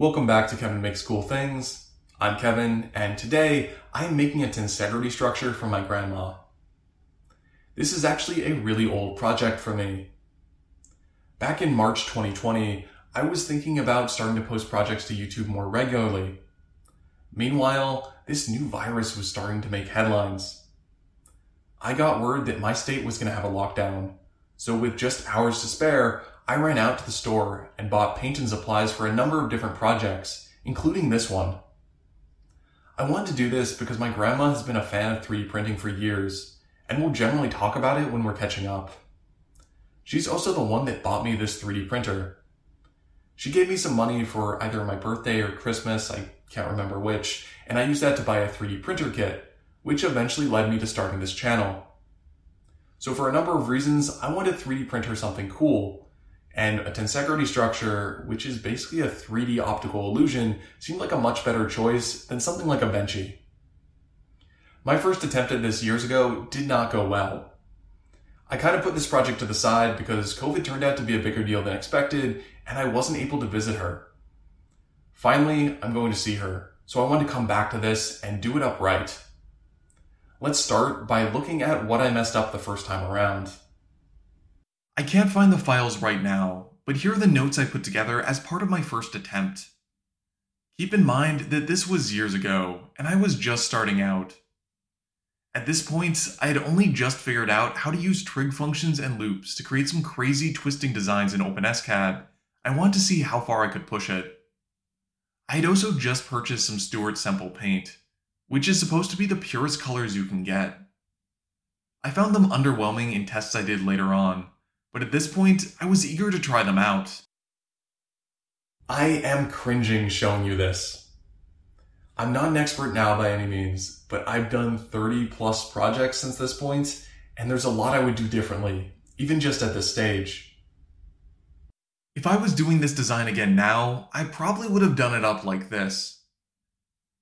Welcome back to Kevin Makes Cool Things. I'm Kevin, and today I'm making a tensegrity structure for my grandma. This is actually a really old project for me. Back in March 2020, I was thinking about starting to post projects to YouTube more regularly. Meanwhile, this new virus was starting to make headlines. I got word that my state was going to have a lockdown, so with just hours to spare, I ran out to the store and bought paint and supplies for a number of different projects, including this one. I wanted to do this because my grandma has been a fan of 3D printing for years, and we'll generally talk about it when we're catching up. She's also the one that bought me this 3D printer. She gave me some money for either my birthday or Christmas, I can't remember which, and I used that to buy a 3D printer kit, which eventually led me to starting this channel. So for a number of reasons, I wanted to 3D print her something cool, and a tensegrity structure, which is basically a 3D optical illusion, seemed like a much better choice than something like a Benchy. My first attempt at this years ago did not go well. I kind of put this project to the side because COVID turned out to be a bigger deal than expected, and I wasn't able to visit her. Finally, I'm going to see her, so I want to come back to this and do it up right. Let's start by looking at what I messed up the first time around. I can't find the files right now, but here are the notes I put together as part of my first attempt. Keep in mind that this was years ago, and I was just starting out. At this point, I had only just figured out how to use trig functions and loops to create some crazy twisting designs in OpenSCAD. I wanted to see how far I could push it. I had also just purchased some Stuart Semple paint, which is supposed to be the purest colors you can get. I found them underwhelming in tests I did later on, but at this point, I was eager to try them out. I am cringing showing you this. I'm not an expert now by any means, but I've done 30 plus projects since this point, and there's a lot I would do differently, even just at this stage. If I was doing this design again now, I probably would have done it up like this.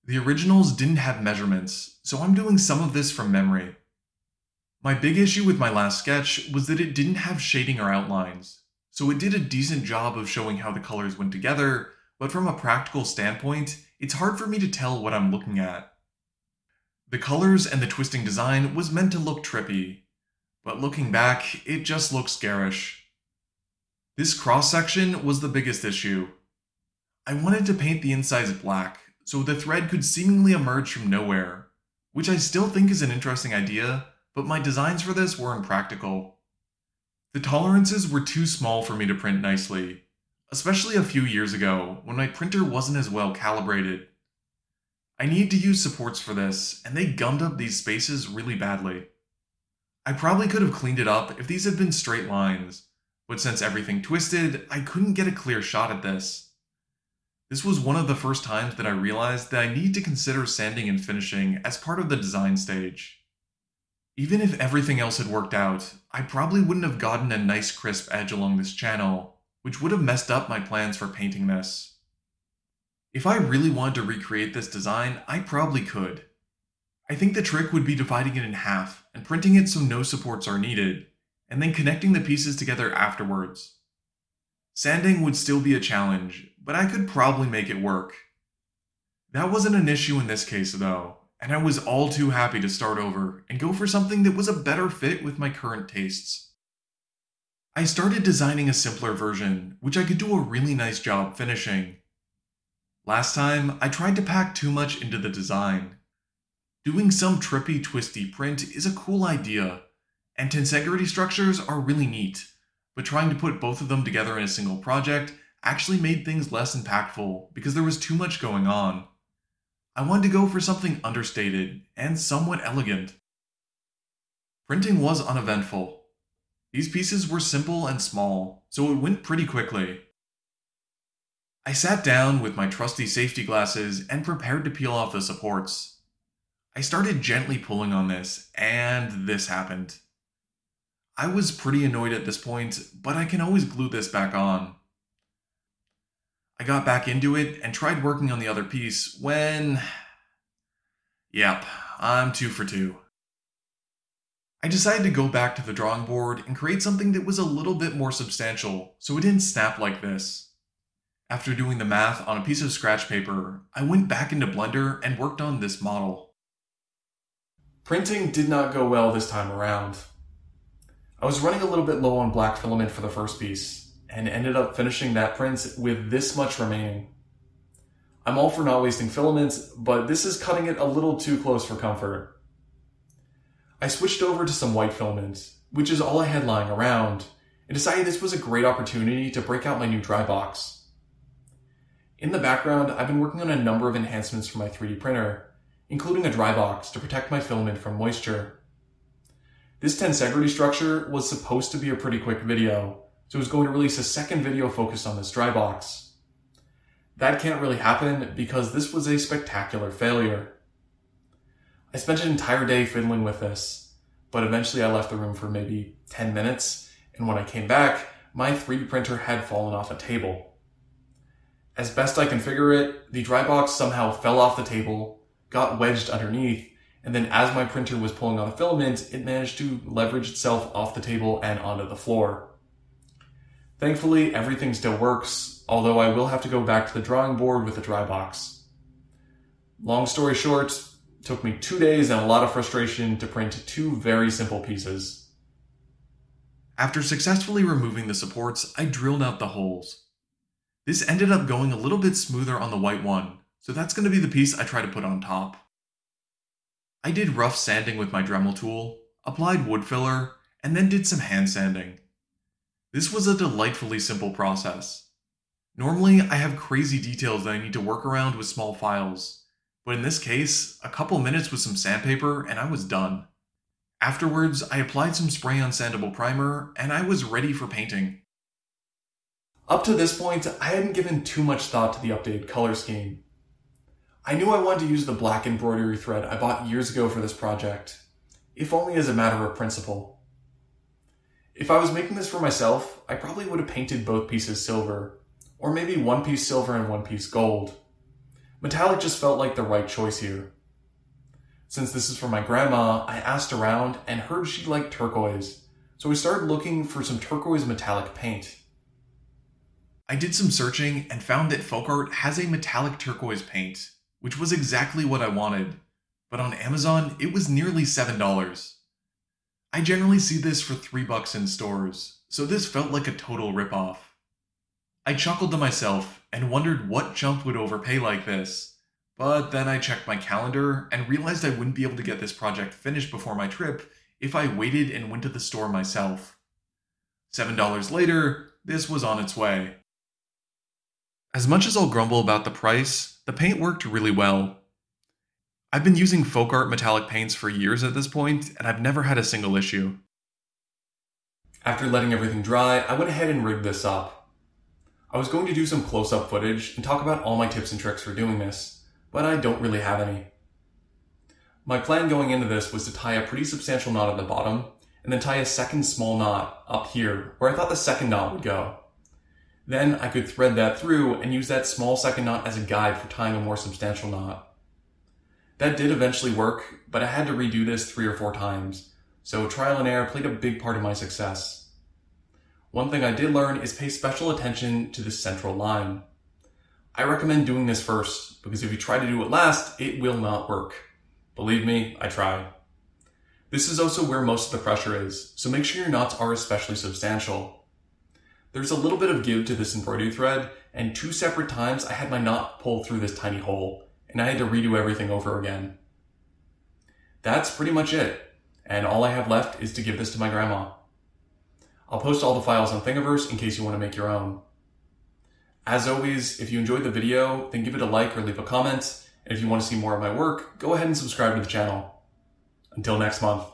The originals didn't have measurements, so I'm doing some of this from memory. My big issue with my last sketch was that it didn't have shading or outlines, so it did a decent job of showing how the colors went together, but from a practical standpoint, it's hard for me to tell what I'm looking at. The colors and the twisting design was meant to look trippy, but looking back, it just looks garish. This cross section was the biggest issue. I wanted to paint the insides black, so the thread could seemingly emerge from nowhere, which I still think is an interesting idea, but my designs for this were impractical. The tolerances were too small for me to print nicely, especially a few years ago when my printer wasn't as well calibrated. I need to use supports for this, and they gummed up these spaces really badly. I probably could have cleaned it up if these had been straight lines, but since everything twisted, I couldn't get a clear shot at this. This was one of the first times that I realized that I need to consider sanding and finishing as part of the design stage. Even if everything else had worked out, I probably wouldn't have gotten a nice crisp edge along this channel, which would have messed up my plans for painting this. If I really wanted to recreate this design, I probably could. I think the trick would be dividing it in half and printing it so no supports are needed, and then connecting the pieces together afterwards. Sanding would still be a challenge, but I could probably make it work. That wasn't an issue in this case though, and I was all too happy to start over and go for something that was a better fit with my current tastes. I started designing a simpler version, which I could do a really nice job finishing. Last time, I tried to pack too much into the design. Doing some trippy twisty print is a cool idea, and tensegrity structures are really neat, but trying to put both of them together in a single project actually made things less impactful because there was too much going on. I wanted to go for something understated and somewhat elegant. Printing was uneventful. These pieces were simple and small, so it went pretty quickly. I sat down with my trusty safety glasses and prepared to peel off the supports. I started gently pulling on this, and this happened. I was pretty annoyed at this point, but I can always glue this back on. I got back into it and tried working on the other piece when. Yep, I'm two for two. I decided to go back to the drawing board and create something that was a little bit more substantial so it didn't snap like this. After doing the math on a piece of scratch paper, I went back into Blender and worked on this model. Printing did not go well this time around. I was running a little bit low on black filament for the first piece, and ended up finishing that print with this much remaining. I'm all for not wasting filaments, but this is cutting it a little too close for comfort. I switched over to some white filament, which is all I had lying around, and decided this was a great opportunity to break out my new dry box. In the background, I've been working on a number of enhancements for my 3D printer, including a dry box to protect my filament from moisture. This tensegrity structure was supposed to be a pretty quick video, so was going to release a second video focused on this dry box. That can't really happen because this was a spectacular failure. I spent an entire day fiddling with this, but eventually I left the room for maybe 10 minutes, and when I came back, my 3D printer had fallen off a table. As best I can figure it, the dry box somehow fell off the table, got wedged underneath, and then as my printer was pulling on a filament, it managed to leverage itself off the table and onto the floor. Thankfully, everything still works, although I will have to go back to the drawing board with the dry box. Long story short, took me two days and a lot of frustration to print two very simple pieces. After successfully removing the supports, I drilled out the holes. This ended up going a little bit smoother on the white one, so that's going to be the piece I try to put on top. I did rough sanding with my Dremel tool, applied wood filler, and then did some hand sanding. This was a delightfully simple process. Normally, I have crazy details that I need to work around with small files, but in this case, a couple minutes with some sandpaper and I was done. Afterwards, I applied some spray on sandable primer and I was ready for painting. Up to this point, I hadn't given too much thought to the updated color scheme. I knew I wanted to use the black embroidery thread I bought years ago for this project, if only as a matter of principle. If I was making this for myself, I probably would have painted both pieces silver, or maybe one piece silver and one piece gold. Metallic just felt like the right choice here. Since this is for my grandma, I asked around and heard she liked turquoise, so we started looking for some turquoise metallic paint. I did some searching and found that Folk Art has a metallic turquoise paint, which was exactly what I wanted, but on Amazon it was nearly $7. I generally see this for 3 bucks in stores, so this felt like a total ripoff. I chuckled to myself and wondered what chump would overpay like this. But then I checked my calendar and realized I wouldn't be able to get this project finished before my trip if I waited and went to the store myself. $7 later, this was on its way. As much as I'll grumble about the price, the paint worked really well. I've been using folk art metallic paints for years at this point, and I've never had a single issue. After letting everything dry, I went ahead and rigged this up. I was going to do some close-up footage and talk about all my tips and tricks for doing this, but I don't really have any. My plan going into this was to tie a pretty substantial knot at the bottom, and then tie a second small knot up here, where I thought the second knot would go. Then I could thread that through and use that small second knot as a guide for tying a more substantial knot. That did eventually work, but I had to redo this three or four times, so trial and error played a big part of my success. One thing I did learn is pay special attention to the central line. I recommend doing this first, because if you try to do it last, it will not work. Believe me, I tried. This is also where most of the pressure is, so make sure your knots are especially substantial. There's a little bit of give to this embroidery thread, and two separate times I had my knot pull through this tiny hole, and I had to redo everything over again. That's pretty much it, and all I have left is to give this to my grandma. I'll post all the files on Thingiverse in case you want to make your own. As always, if you enjoyed the video, then give it a like or leave a comment. And if you want to see more of my work, go ahead and subscribe to the channel. Until next month.